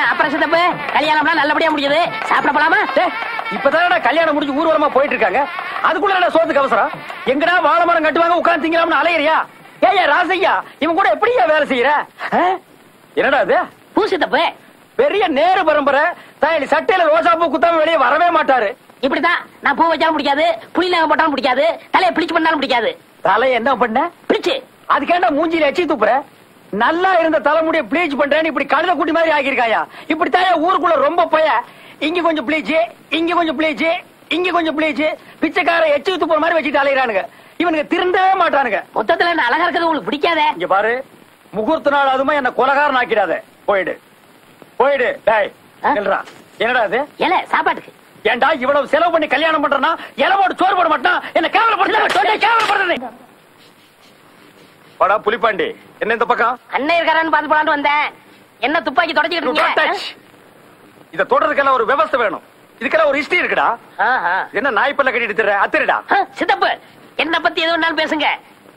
அப்புறம் சித்தப்பு கல்யாணம்லாம் நல்லபடியா முடிஞ்சது. சாப்பிட போலாமா? டேய், இப்பதானடா கல்யாணம் முடிஞ்சு ஊர்வலமா போயிட்டு இருக்காங்க அதுக்குள்ள சோத்துக்கு அவசரம்? எங்கடா வாழை மரம் கட்டுவாங்க உட்கார்ந்து திங்கலாம்னு அலையறியா? ஏய்யா ராசையா இவன் கூட எப்படியா வேலை செய்யற? என்னடா இது பூ சித்தப்பு. பெரிய நேரு பரம்பரை. தாயலி சட்டையில ரோசா பூ குத்தாம வெளியே வரவே மாட்டாரு. இப்படிதான் நான் பூ வச்சாலும் பிடிக்காது புளி நகம் போட்டாலும் பிடிக்காது தலையை பிடிச்சு பண்ணாலும் பிடிக்காது தலை என்ன பண்ண? பிடிச்சு. அதுக்கேண்டா மூஞ்சில எச்சி துப்புற நல்லா இருந்த தலைமுடிய ப்ளீச் பண்றேன்னு இப்படி கழுத குட்டி மாதிரி ஆகியிருக்காயா இப்படி தாயா ஊருக்குள்ள ரொம்ப பய. இங்க கொஞ்சம் ப்ளீச் இங்க கொஞ்சம் ப்ளீச் இங்க கொஞ்சம் ப்ளீச் பிச்சைக்கார எச்சி துப்புற மாதிரி வச்சுட்டு அலையிறானுங்க. இவனுங்க திருந்தவே மாட்டானுங்க. மொத்தத்துல என்ன அழகா இருக்கிறது உங்களுக்கு பிடிக்காதே? இங்க பாரு முகூர்த்த நாள் அதுமா என்ன கொலகாரன் ஆக்கிடாத. போயிடு. போயிடு. டேய் ஆ? நில்றா. என்னடா இது? ஏல சாப்பாட்டுக்கு. ஏன்டா இவ்வளவு செலவு பண்ணி கல்யாணம் பண்றனா இலை போட்டு சோறு போட மாட்டான். என்ன கேவலப்படுத்த கேவலப்படுறது படா புலிப்பாண்டி. என்ன இந்த பக்கம்? அண்ணன் இருக்காரான்னு பாத்து போலான்னு வந்தேன். என்ன துப்பாக்கி தொடச்சிக்கிட்டு. இத தொடறதுக்கெல்லாம் ஒரு விவஸ்தை வேணும். இதுக்கெல்லாம் ஒரு ஹிஸ்டரி இருக்குடா. ஆஹா. என்ன நாய்ப்பல்ல கட்டிட்டு திர அத்திரடா சித்தப்பு என்ன பத்தி எது வேணாலும் பேசுங்க.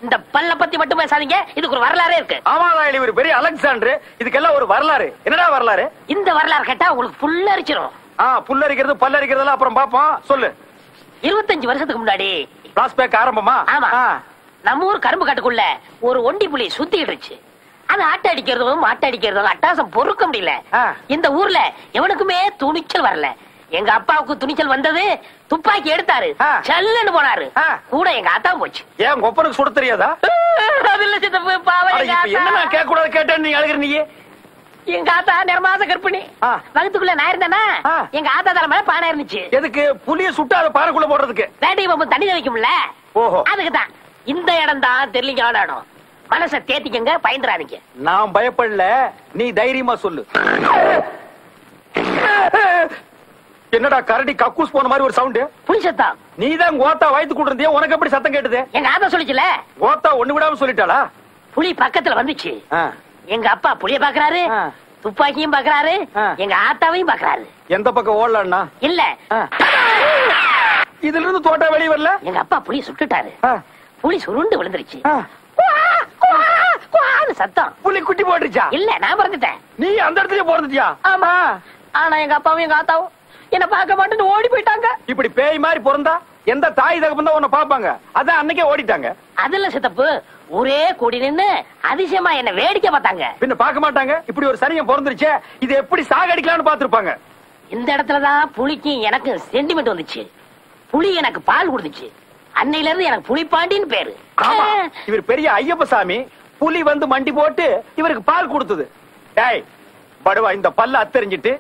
இந்த பல்ல பத்தி மட்டும் பேசாதீங்க. இதுக்கு ஒரு வரலாறே இருக்கு. ஆமாதாயிலி ஒரு பெரிய அலெக்சாண்டர். இதுக்கெல்லாம் ஒரு வரலாறு. என்னடா வரலாறு? இந்த வரலாறு கேட்டா உங்களுக்கு புல்ல அரிச்சிரும். ஆ புல்லரிக்கிறது பல்லரிக்கிறதெல்லாம் அப்புறம் பாப்போம் சொல்லு. இருபத்தஞ்சு வருஷத்துக்கு முன்னாடி. பிளாஸ்பேக் ஆரம்பமா? ஆமா. நம்ம ஊர் கரும்பு காட்டுக்குள்ள ஒரு ஒண்டி புலி சுத்திட்டு இருந்துச்சு. அது ஆட்ட அடிக்கிறதும் மாட்ட அடிக்கிறதும் அட்டாசம் பொறுக்க முடியல. இந்த ஊர்ல எவனுக்குமே துணிச்சல் வரல. எங்க அப்பாவுக்கு துணிச்சல் வந்தது துப்பாக்கி எடுத்தாரு. சல்லுன்னு போனாரு. கூட எங்க ஆத்தா போச்சு. ஏன் கொப்பனுக்கு சுட தெரியாதா? என்ன கேட்க கூடாது கேட்டேன்னு நீ அழுகிற நீ எங்க ஆத்தா நிறமாச கற்பிணி. வகுத்துக்குள்ள நான் இருந்தேனா ஆ. எங்க ஆத்தா தலை மேல பானை இருந்துச்சு. எதுக்கு? புளிய சுட்டு அதை பாறைக்குள்ள போடுறதுக்கு. வேட்டை பம்பு தண்ணி வைக்கும்ல ஓஹோ. அதுக்குதான். இந்த இடம் தான் தெரியலீங்க இடம் மனச தேத்திக்கங்க பயந்துறாதீங்க. நான் பயப்படல நீ தைரியமா சொல்லு. என்னடா கரடி கக்கூஸ் போன மாதிரி ஒரு சவுண்ட்? புலி சத்தம் நீ தான் கோத்தா வயித்து கூட்டிருந்தியா? உனக்கு எப்படி சத்தம் கேட்டது? எங்க ஆத்தா சொல்லிச்சுல? கோத்தா ஒண்ணு விடாம சொல்லிட்டாளா? புலி பக்கத்துல வந்துச்சு. எங்க அப்பா புலிய பாக்குறாரு. துப்பாக்கியும் பாக்குறாரு. எங்க ஆத்தாவையும் பாக்குறாரு. எந்த பக்கம் ஓடலான்னா? இல்ல. இதுல இருந்து தோட்டா வெளிய வரல? எங்க அப்பா புலி சுட்டுட்டாரு. புலி சுருண்டு விழுந்துருச்சு. சத்தம். புலி குட்டி போட்டுருச்சா? இல்ல நான் பிறந்துட்டேன் நீ அந்த இடத்துல போறதுட்டியா? ஆமா. ஆனா எங்க அப்பாவும் எங்க ஆத்தாவும் என்ன பார்க்க மாட்டேன்னு ஓடி போயிட்டாங்க. இப்படி பேய் மாதிரி பிறந்தா எந்த தாய் தகப்பன் தான் உன்னை பாப்பாங்க அதான் அன்னைக்கே ஓடிட்டாங்க. அதுல சித்தப்பு ஒரே கூடி நின்னு அதிசயமா என்ன வேடிக்கை பார்த்தாங்க. பின்ன பார்க்க மாட்டாங்க? இப்படி ஒரு சனியம் பிறந்துருச்சே இது எப்படி சாகடிக்கலாம்னு பாத்துருப்பாங்க இந்த இடத்துலதான் புலிக்கும் எனக்கு சென்டிமெண்ட் வந்துச்சு. புலி எனக்கு பால் கொடுத்துச்சு. அன்னையில இருந்து எனக்கு புலிப்பாண்டின்னு பேரு. ஆமா. இவர் பெரிய ஐயப்ப சாமி. புலி வந்து மண்டி போட்டு இவருக்கு பால் கொடுத்தது. டேய் படுவா இந்த பல்ல அத்தறிஞ்சிட்டு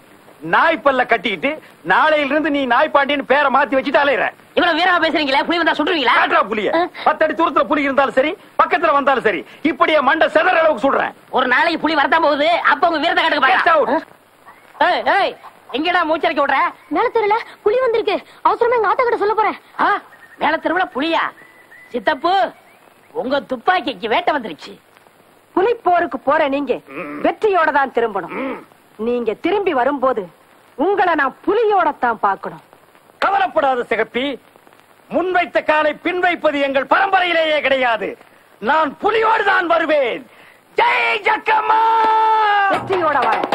நாய் பல்ல கட்டிக்கிட்டு நாளையில இருந்து நீ நாய் பாண்டின்னு பேரை மாத்தி வச்சுட்டு அலையிற. இவ்வளவு வீரமா பேசுறீங்களா? புலி வந்தா சுடுவீங்களா காட்டுறா புலிய. பத்தடி தூரத்துல புலி இருந்தாலும் சரி பக்கத்துல வந்தாலும் சரி இப்படியே மண்டை செதற அளவுக்கு சொல்றேன் ஒரு நாளைக்கு புலி வரத்தான் போகுது. அப்ப உங்க வீரத்தை கட்டுக்க எங்கடா மூச்சரிக்க விடுற? மேல தெரியல புலி வந்திருக்கு. அவசரமா எங்க ஆத்தா கிட்ட சொல்ல போறேன். திருவிழா புலியா? சித்தப்பு உங்க துப்பாக்கிக்கு வேட்டை வந்துருச்சு. புலிப்போருக்கு போற நீங்க வெற்றியோட தான் திரும்பணும். நீங்க திரும்பி வரும்போது உங்களை நான் புலியோட தான் பார்க்கணும். கவலைப்படாத சிகப்பி முன்வைத்த காலை பின் வைப்பது எங்கள் பரம்பரையிலேயே கிடையாது. நான் புலியோடு தான் வருவேன். ஜெய் ஜக்கம்மா! வெற்றியோட வர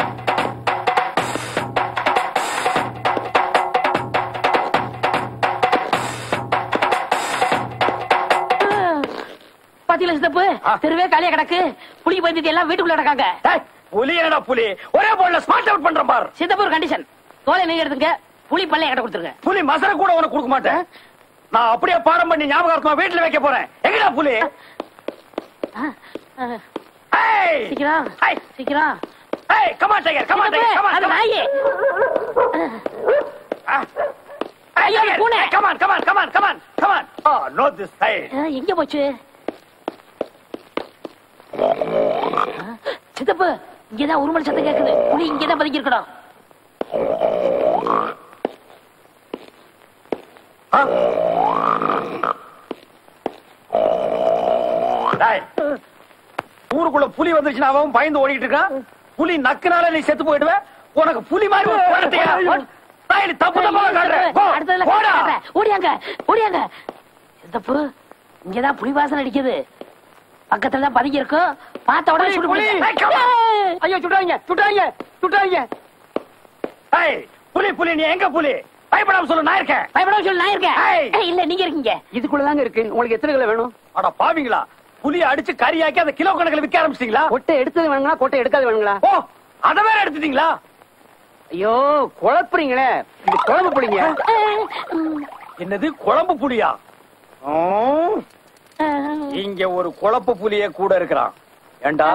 சித்தப்பு ஆ. தெருவே காலியா கிடக்கு. புலி பயந்துட்டு எல்லாம் வீட்டுக்குள்ள கிடக்காங்க. டேய், புலி என்னடா புலி? ஒரே போல ஸ்மார்ட் அவுட் பண்ற பார். சித்தப்பு ஒரு கண்டிஷன் தோலை நீங்க எடுத்துங்க. புலி பல்ல என்கிட்ட கொடுத்துருங்க. புலி மசர கூட உனக்கு கொடுக்க மாட்டேன். நான் அப்படியே பாடம் பண்ணி ஞாபகார்த்தமா வீட்டுல வைக்க போறேன். எங்கடா புலி? ஆ, ஆ, சீக்கிரம். சீக்கிரம். ஏய் come on tiger come on tiger come on அது come on. நாயே. Ah. Hey, ஐயோ, tiger, பூனை. hey, come on come on come on come on come on. oh no this side. ஆ, எங்க போச்சு ஆ, சித்தப்பு இங்கதான் உருமல் சத்தம் கேக்குது. புலி இங்கதான் பதுக்கி இருக்கணும் ஊருக்குள்ள புலி வந்துச்சுன்னா அவன் பயந்து ஓடிட்டு இருக்கான். புலி நக்குனால நீ செத்து போயிடுவ. உனக்கு புலி மாதிரி தப்பு தப்பா. ஓடியாங்க ஓடியாங்க. சித்தப்பு இங்கதான் புலி வாசனை அடிக்குது. பக்கத்துல தான் பதுங்கி இருக்கும் பார்த்த உடனே சுடு. ஐயோ சுட்டாங்க சுட்டாங்க சுட்டாங்க ஏய், புலி புலி நீ எங்க புலி? பயப்படாம சொல்லு நான் இருக்கேன். பயப்படாம சொல்லு நான் இருக்கேன். இல்ல நீங்க இருக்கீங்க. இதுக்குள்ளதாங்க இருக்கு. உங்களுக்கு எத்தனை கிலோ வேணும்? அட பாவிங்களா? புலிய அடிச்சு கறியாக்கி அந்த கிலோ கணக்குல விக்க ஆரம்பிச்சிட்டீங்களா? கொட்டை எடுத்தது வேணுங்களா? கொட்டை எடுக்காது வேணுங்களா? ஓ அத வேற எடுத்துட்டீங்களா? ஐயோ குழப்புறீங்களே. இது குழம்பு பிடிங்க என்னது? குழம்பு புலியா ம், இங்க ஒரு குழப்பு புலிய கூட இருக்கிறான். ஏண்டா?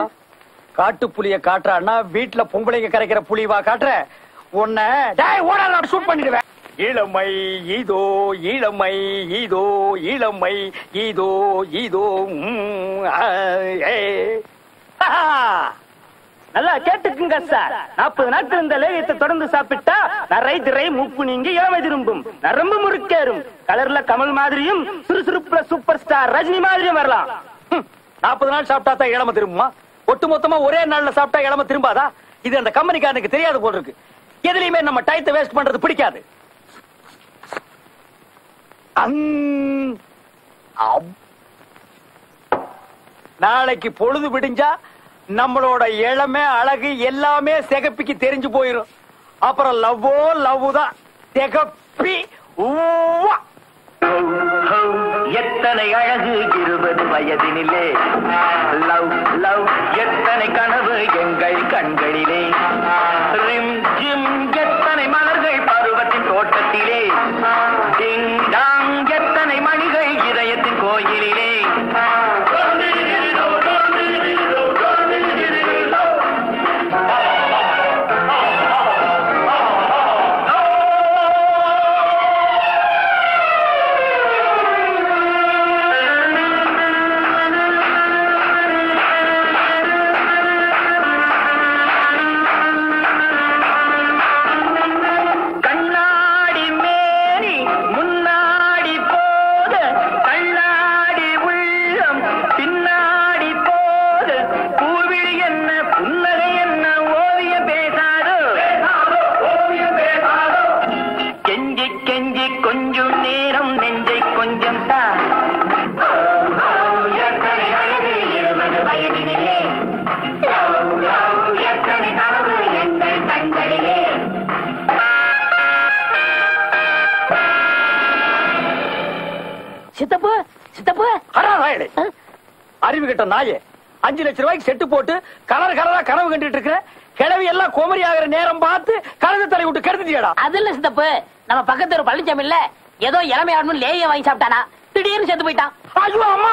காட்டு புலிய காட்டுறான்னா வீட்டுல பொம்பளைங்க கரைக்கிற புலிவா காட்டுற? உன்னை ஷூட் பண்ணிடுவேன். இளமை இதோ இளமை இதோ இளமை இதோ இதோ ஏ. நல்லா கேட்டுக்குங்க சார். நாற்பது நாட்கள் இந்த லேகியத்தை தொடர்ந்து சாப்பிட்டா நரை திரை மூப்பு நீங்க இளமை திரும்பும். நரம்பு முறுக்கேறும். கலர்ல கமல் மாதிரியும் சுறுசுறுப்புல சூப்பர் ஸ்டார் ரஜினி மாதிரியும் வரலாம். நாற்பது நாள் சாப்பிட்டா தான் இளமை திரும்புமா? ஒட்டு மொத்தமா ஒரே நாள்ல சாப்பிட்டா இளமை திரும்பாதா? இது அந்த கம்பெனிக்காரனுக்கு தெரியாது போல இருக்கு. எதுலயுமே நம்ம டயத்தை வேஸ்ட் பண்றது பிடிக்காது. நாளைக்கு பொழுது விடிஞ்சா நம்மளோட இளமை அழகு எல்லாமே சிகப்பிக்கு தெரிஞ்சு போயிரும். அப்புறம் லவ்வோ லவ் தான். சிகப்பி எத்தனை அழகு இருபது வயதினிலே. லவ் லவ் எத்தனை கனவு எங்கள் கண்களிலே. ரிம் ஜிம் எத்தனை மலர்கள் பருவத்தின் தோட்டத்திலே. டிங் ராயடே. அறிவு கெட்ட நாயே அஞ்சு லட்சம் ரூபாய்க்கு செட்டு போட்டு கலர் கலரா கனவு கண்டுட்டு இருக்கிற கிழவி எல்லாம் கோமரி ஆகிற நேரம் பார்த்து கலந்து தலை விட்டு கெடுத்துட்டியடா. அது இல்ல சித்தப்பு. நம்ம பக்கத்து ஒரு பழனிசாமி இல்ல ஏதோ இளமையாடணும் லேய வாங்கி சாப்பிட்டானா? திடீர்னு செத்து போயிட்டான். ஐயோ அம்மா!